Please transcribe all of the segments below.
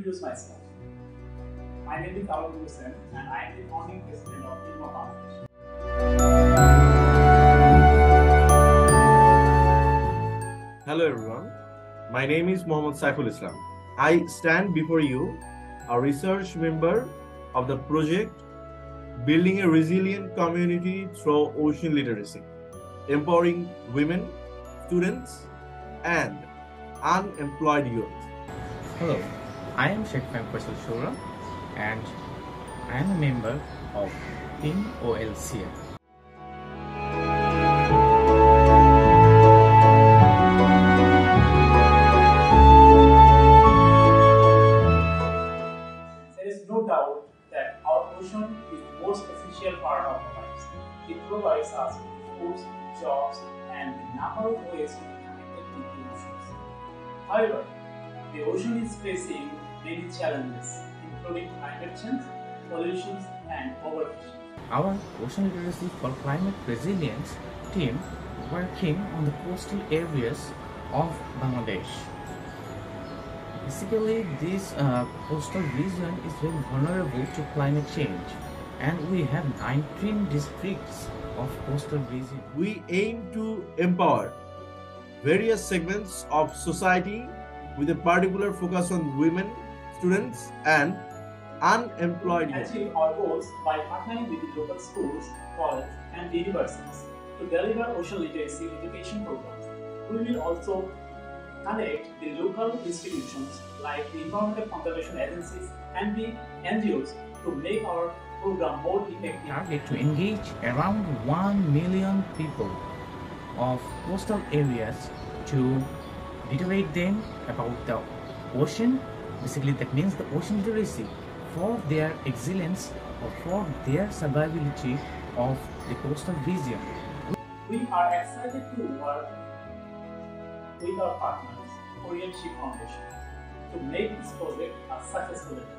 introduce myself. My name is Alok Hussain and I am the founding president of Ilma Foundation. Hello everyone. My name is Mohammad Saiful Islam. I stand before you, a research member of the project Building a Resilient Community Through Ocean Literacy, empowering women, students, and unemployed youth. Hello, I am Sheikh Faisal Shura and I am a member of Team OLCA. There is no doubt that our ocean is the most essential part of our lives. It provides us with food, jobs, and a number of ways to be connected with the oceans. However, the ocean is facing many challenges, including climate change, pollution, and overfishing. Our Ocean Literacy for Climate Resilience team working on the coastal areas of Bangladesh. Basically, this uh, coastal region is very vulnerable to climate change and we have 19 districts of coastal region. We aim to empower various segments of society with a particular focus on women, students, and unemployed youth. achieve our goals by partnering with the local schools, colleges, and universities to deliver ocean literacy education programs. We will also connect the local institutions like the environmental conservation agencies and the NGOs to make our program more effective. target to engage around 1 million people of coastal areas to literate them about the ocean. Basically, that means the ocean literacy for their excellence or for their survivability of the coastal region. We are excited to work with our partners, Korean Ship Foundation, to make this project a successful effort.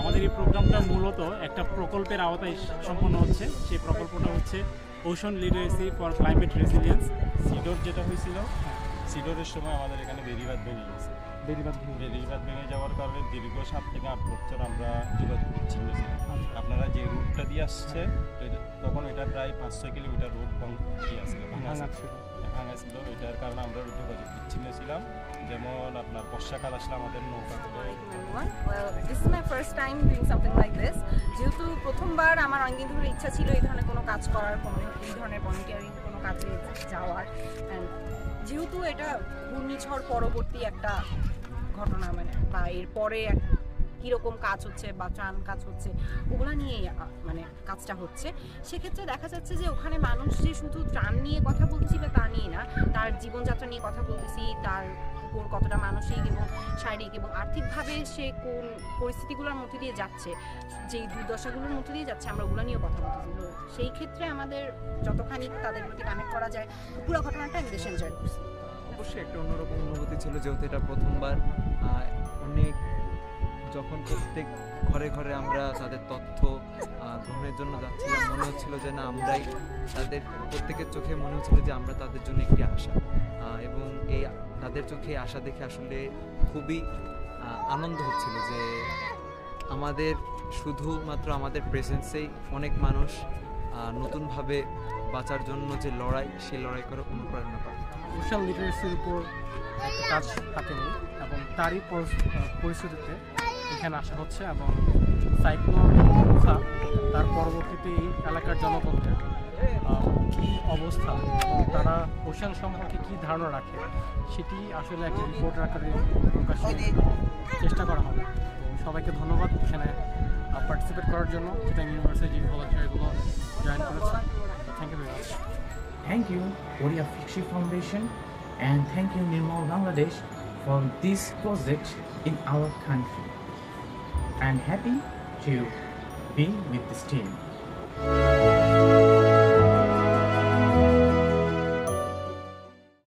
আমাদের এই প্রোগ্রামটা মূলত একটা প্রকল্পের আওতায় সম্পন্ন হচ্ছে সেই প্রকল্পটা হচ্ছে ocean literacy for climate resilience Sidr যেটা হয়েছিল সিডোরের সময় আমাদের এখানে বেরিবাদ ভেঙে গেছে। বেরিবাদ বেরিবাদ ভেঙে যাওয়ার কারণে দীর্ঘ সাত থেকে আট বছর আমরা যোগাযোগ বিচ্ছিন্ন ছিলাম। আপনারা যে রুটটা দিয়ে আসছে তখন এটা প্রায় পাঁচ ছয় কিলোমিটার রুট দিয়ে আসছিল ভাঙা ছিল। এটার কারণে আমরা যোগাযোগ বিচ্ছিন্ন ছিলাম। যেমন আপনার বর্ষাকাল আসলে আমাদের নৌকা everyone. Well, this is my first time doing something like this. যেহেতু প্রথমবার আমার অনেকদিন ধরে ইচ্ছা ছিল এই ধরনের কোনো কাজ করার কোনো এই ধরনের ভলেন্টিয়ারিং কোনো কাজে যাওয়ার And যেহেতু এটা ঘূর্ণিঝড় পরবর্তী একটা ঘটনা মানে বা এরপরে এক- কীরকম কাজ হচ্ছে বা ত্রাণ কাজ হচ্ছে ওগুলো নিয়েই আ, মানে কাজটা হচ্ছে। সেক্ষেত্রে দেখা যাচ্ছে যে ওখানে মানুষ যে শুধু ত্রাণ নিয়ে কথা বলতেছি বা তা নিয়ে না তার জীবনযাত্রা নিয়ে কথা বলতেছি তার উপর কতটা মানসিক এবং শারীরিক এবং আর্থিকভাবে সে কোন পরিস্থিতিগুলোর মধ্যে দিয়ে যাচ্ছে যেই দুর্দশাগুলোর মধ্যে দিয়ে যাচ্ছে আমরা ওগুলো নিয়েও কথা বলতেছি। সেই ক্ষেত্রে আমাদের যতখানি তাদের প্রতি কানেক্ট করা যায় পুরো ঘটনাটা আমি বেশ এনজয় করছি। অবশ্যই একটা অন্যরকম অনুভূতি ছিল যেহেতু এটা প্রথমবার। যখন প্রত্যেক ঘরে ঘরে আমরা তাদের তথ্য গ্রহণের জন্য যাচ্ছিলাম, মনে হচ্ছিল যে না, আমরাই তাদের, প্রত্যেকের চোখে মনে হচ্ছিল যে আমরা তাদের জন্য একটি আশা। এবং এই তাদের চোখে আশা দেখে আসলে খুবই আনন্দ হচ্ছিল যে আমাদের শুধুমাত্র আমাদের প্রেজেন্সেই অনেক মানুষ নতুনভাবে বাঁচার জন্য যে লড়াই, সেই লড়াই করে অনুপ্রেরণা পায়। সোশ্যাল লিটারেসির উপর কাজ নিই এবং তারই পরিস্থিতিতে এখানে আসা হচ্ছে এবং সাইক্লোন তার পরবর্তীতে এই এলাকার জনগণদের কী অবস্থা তারা ওশান সম্পর্কে কী ধারণা রাখে সেটি আসলে একটা রিপোর্ট আকারে প্রকাশের চেষ্টা করা হবে। সবাইকে ধন্যবাদ এখানে পার্টিসিপেট করার জন্য। চিটাং ইউনিভার্সিটি ভলান্টিয়ারগুলো জয়েন করেছে। Thank you very much Thank you, Korea Fixie foundation and thank you Nirmal Bangladesh for this project in our country. I'm happy to be with this team.